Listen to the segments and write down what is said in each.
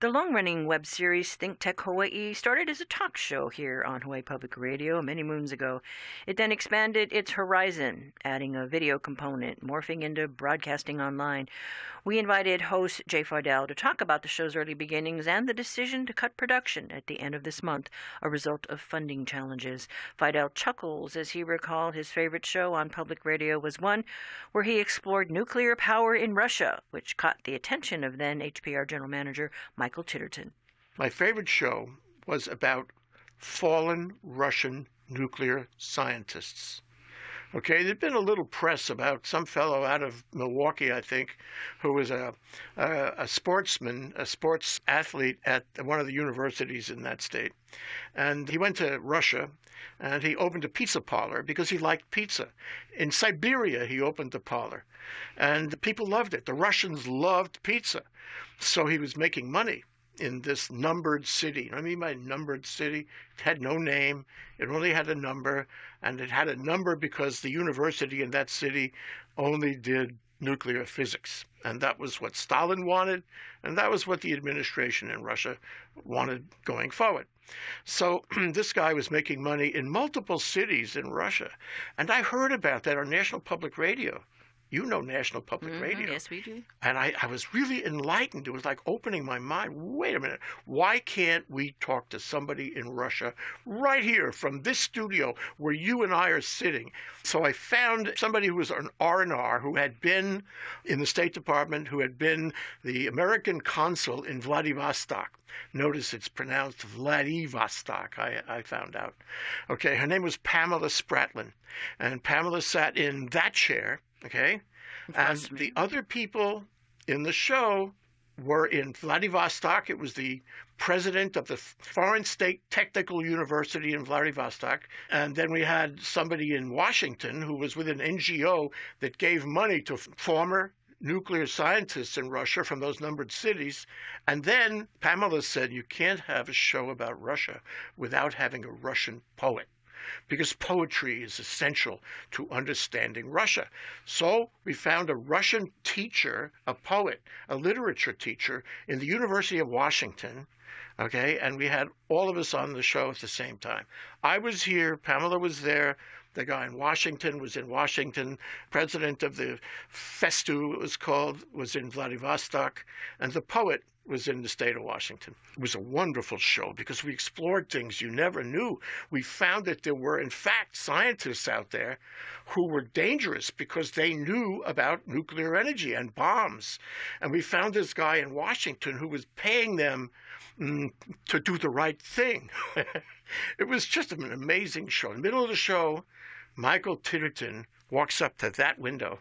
The long running web series Think Tech Hawaii started as a talk show here on Hawaii Public Radio many moons ago. It then expanded its horizon, adding a video component, morphing into broadcasting online. We invited host Jay Fidell to talk about the show's early beginnings and the decision to cut production at the end of this month, a result of funding challenges. Fidell chuckles as he recalled his favorite show on public radio was one where he explored nuclear power in Russia, which caught the attention of then HPR General Manager Michael Titterton. My favorite show was about fallen Russian nuclear scientists. Okay, there'd been a little press about some fellow out of Milwaukee, I think, who was a, a, a sportsman, a sports athlete at one of the universities in that state. And he went to Russia and he opened a pizza parlor because he liked pizza. In Siberia, he opened the parlor and the people loved it. The Russians loved pizza. So he was making money in this numbered city. I mean by numbered city? It had no name. It only had a number, and it had a number because the university in that city only did nuclear physics. And that was what Stalin wanted, and that was what the administration in Russia wanted going forward. So this guy was making money in multiple cities in Russia. And I heard about that on National Public Radio. You know National Public Mhm, Radio. Yes, we do. And I, I was really enlightened. It was like opening my mind. Wait a minute. Why can't we talk to somebody in Russia right here from this studio where you and I are sitting? So I found somebody who was an R&R who had been in the State Department, who had been the American consul in Vladivostok. Notice it's pronounced Vladivostok, I, I found out. Okay, her name was Pamela Spratlin. And Pamela sat in that chair, okay? And the other people in the show were in Vladivostok. It was the president of the Foreign State Technical University in Vladivostok. And then we had somebody in Washington who was with an NGO that gave money to former nuclear scientists in Russia from those numbered cities. And then Pamela said, You can't have a show about Russia without having a Russian poet because poetry is essential to understanding Russia. So we found a Russian teacher, a poet, a literature teacher in the University of Washington. Okay, and we had all of us on the show at the same time. I was here, Pamela was there, the guy in Washington was in Washington, president of the Festu, it was called, was in Vladivostok, and the poet was in the state of Washington. It was a wonderful show because we explored things you never knew. We found that there were, in fact, scientists out there who were dangerous because they knew about nuclear energy and bombs. And we found this guy in Washington who was paying them mm, to do the right thing. it was just an amazing show. In the middle of the show, Michael Titterton walks up to that window.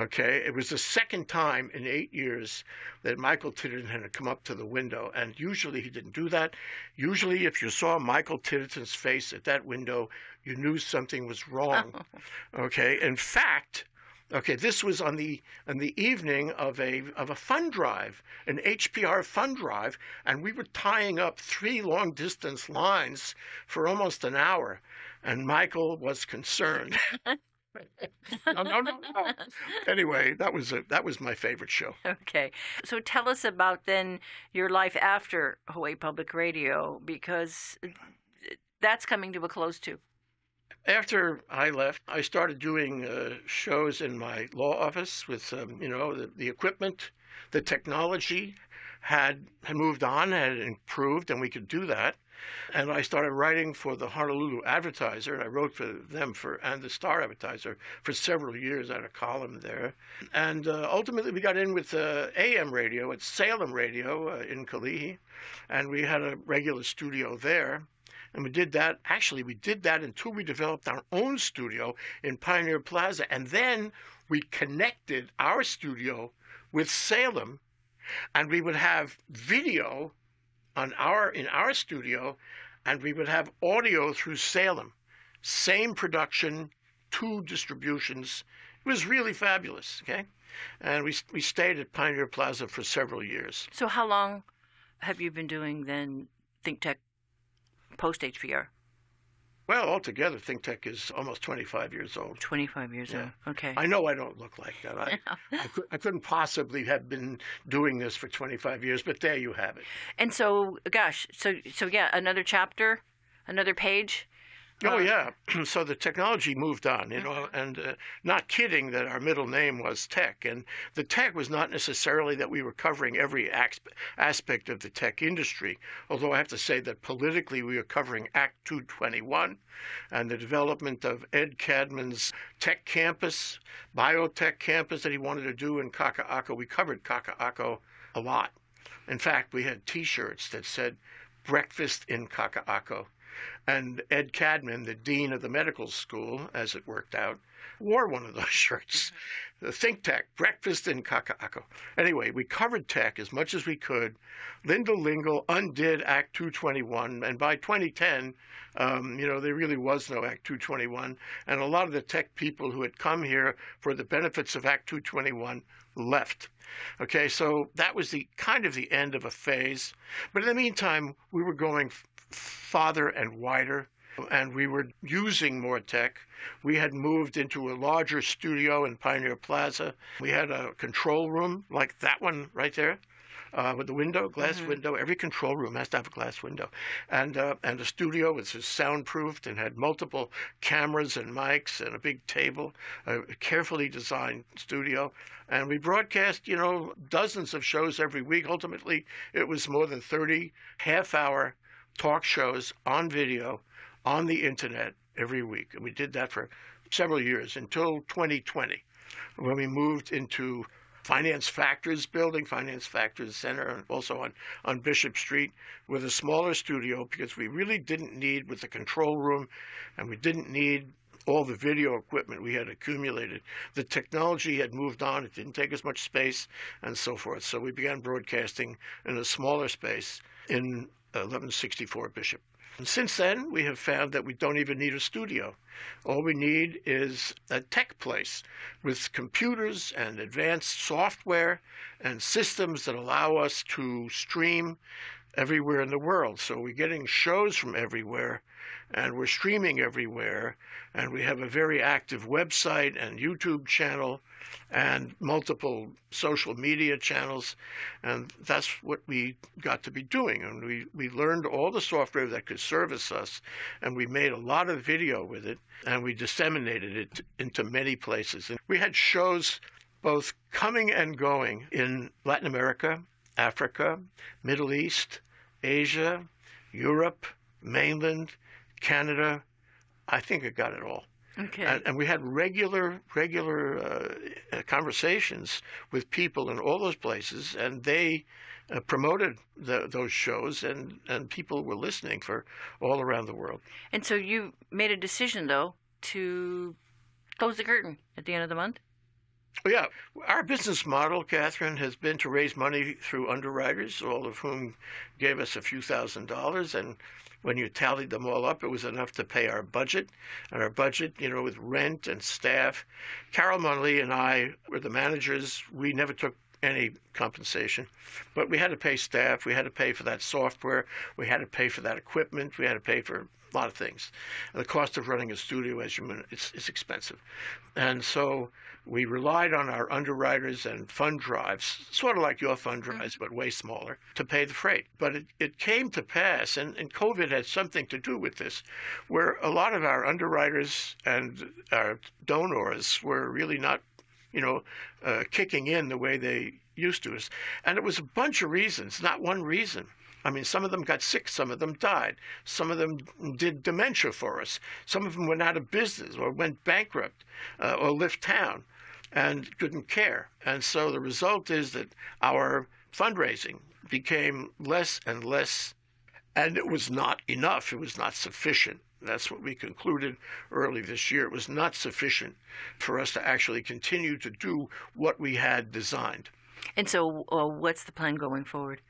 Okay, it was the second time in eight years that Michael Titterton had come up to the window, and usually he didn't do that. Usually, if you saw Michael Titterton's face at that window, you knew something was wrong. Okay, in fact, okay, this was on the on the evening of a of a fund drive, an HPR fund drive, and we were tying up three long distance lines for almost an hour, and Michael was concerned. no, no, no, no. Anyway, that was a, that was my favorite show. Okay. So tell us about then your life after Hawaii Public Radio because that's coming to a close too. After I left, I started doing uh, shows in my law office with, um, you know, the, the equipment, the technology had, had moved on, had improved, and we could do that. And I started writing for the Honolulu Advertiser, and I wrote for them for and the Star Advertiser for several years. I had a column there, and uh, ultimately we got in with uh, AM radio at Salem Radio uh, in Kalihi, and we had a regular studio there. And we did that. Actually, we did that until we developed our own studio in Pioneer Plaza. And then we connected our studio with Salem, and we would have video on our in our studio, and we would have audio through Salem. Same production, two distributions. It was really fabulous. Okay, and we we stayed at Pioneer Plaza for several years. So how long have you been doing then Think Tech post HPR? Well, altogether, ThinkTech is almost 25 years old. 25 years Yeah. old. Okay. I know I don't look like that. I, I, could, I couldn't possibly have been doing this for 25 years, but there you have it. and so, gosh, so so yeah, another chapter, another page. Oh Uh, yeah, so the technology moved on, you know, and uh, not kidding that our middle name was tech, and the tech was not necessarily that we were covering every asp- aspect of the tech industry. Although I have to say that politically we were covering Act 221, and the development of Ed Cadman's tech campus, biotech campus that he wanted to do in Kaka'ako. We covered Kaka'ako a lot. In fact, we had T-shirts that said "Breakfast in Kaka'ako." And Ed Cadman, the dean of the medical school, as it worked out, wore one of those shirts. The Think Tech, Breakfast in Kaka'ako. Anyway, we covered tech as much as we could. Linda Lingle undid Act 221, and by 2010, um, you know, there really was no Act 221, and a lot of the tech people who had come here for the benefits of Act 221 left. Okay, so that was the kind of the end of a phase. But in the meantime, we were going farther and wider, and we were using more tech. We had moved into a larger studio in Pioneer Plaza. We had a control room like that one right there. Uh, with the window, glass Mhm. window. Every control room has to have a glass window, and uh, and a studio which is soundproofed and had multiple cameras and mics and a big table, a carefully designed studio. And we broadcast, you know, dozens of shows every week. Ultimately, it was more than 30 half hour talk shows on video on the internet every week. And we did that for several years until 2020, when we moved into Finance Factors building, Finance Factors Center, and also on, on Bishop Street with a smaller studio because we really didn't need with the control room and we didn't need all the video equipment we had accumulated. The technology had moved on, it didn't take as much space and so forth. So we began broadcasting in a smaller space in 1164 Bishop. And since then, we have found that we don't even need a studio. All we need is a tech place with computers and advanced software and systems that allow us to stream everywhere in the world. So we're getting shows from everywhere and we're streaming everywhere. And we have a very active website and YouTube channel and multiple social media channels. And that's what we got to be doing. And we, we learned all the software that could service us. And we made a lot of video with it and we disseminated it into many places. And we had shows both coming and going in Latin America, Africa, Middle East, Asia, Europe, mainland, Canada. I think it got it all. Okay. And, and we had regular, regular uh, uh, conversations with people in all those places, and they uh, promoted the, those shows, and, and people were listening for all around the world. And so you made a decision, though, to close the curtain at the end of the month. Yeah, our business model, Catherine, has been to raise money through underwriters, all of whom gave us a few thousand dollars. And when you tallied them all up, it was enough to pay our budget. And our budget, you know, with rent and staff. Carol Mon Lee and I were the managers. We never took any compensation, but we had to pay staff. We had to pay for that software. We had to pay for that equipment. We had to pay for a lot of things. And the cost of running a studio, as you know, it's, it's expensive. And so we relied on our underwriters and fund drives, sort of like your fund mm-hmm. drives, but way smaller, to pay the freight. But it, it came to pass, and, and COVID had something to do with this, where a lot of our underwriters and our donors were really not, you know, uh, kicking in the way they used to. And it was a bunch of reasons, not one reason. I mean, some of them got sick, some of them died, some of them did dementia for us, some of them went out of business or went bankrupt uh, or left town and couldn't care. And so the result is that our fundraising became less and less, and it was not enough, it was not sufficient. That's what we concluded early this year. It was not sufficient for us to actually continue to do what we had designed. And so, uh, what's the plan going forward?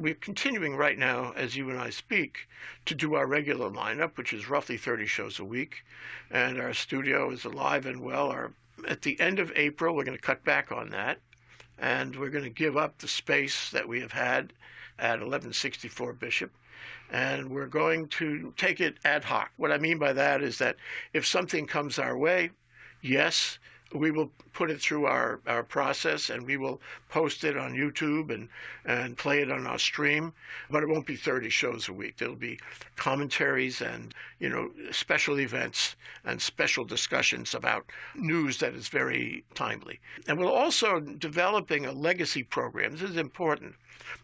we're continuing right now, as you and I speak, to do our regular lineup, which is roughly 30 shows a week. And our studio is alive and well. Our, at the end of April, we're going to cut back on that. And we're going to give up the space that we have had at 1164 Bishop. and we're going to take it ad hoc. What I mean by that is that if something comes our way, yes, we will put it through our, our process and we will post it on YouTube and, and play it on our stream, but it won't be 30 shows a week. There'll be commentaries and, you know, special events and special discussions about news that is very timely. And we're also developing a legacy program. This is important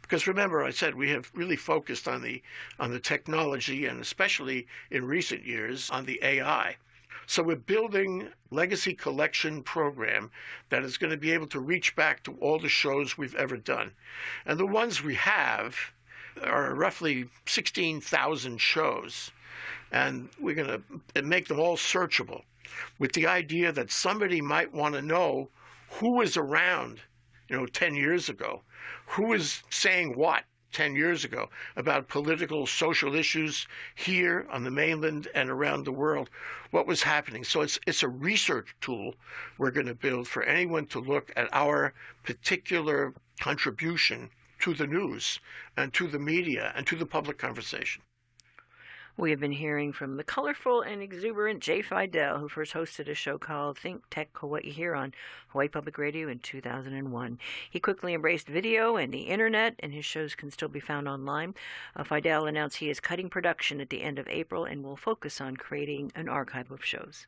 because remember I said we have really focused on the on the technology and especially in recent years on the AI. So we're building legacy collection program that is going to be able to reach back to all the shows we've ever done. And the ones we have are roughly 16,000 shows. And we're going to uh, make them all searchable with the idea that somebody might want to know who was around, you know, 10 years ago, who was saying what 10 years ago about political, social issues here on the mainland and around the world, what was happening. So it's, it's a research tool we're going to build for anyone to look at our particular contribution to the news and to the media and to the public conversation. We have been hearing from the colorful and exuberant Jay Fidell, who first hosted a show called Think Tech Hawaii here on Hawaii Public Radio in 2001. He quickly embraced video and the internet, and his shows can still be found online. Uh, Fidell announced he is cutting production at the end of April and will focus on creating an archive of shows.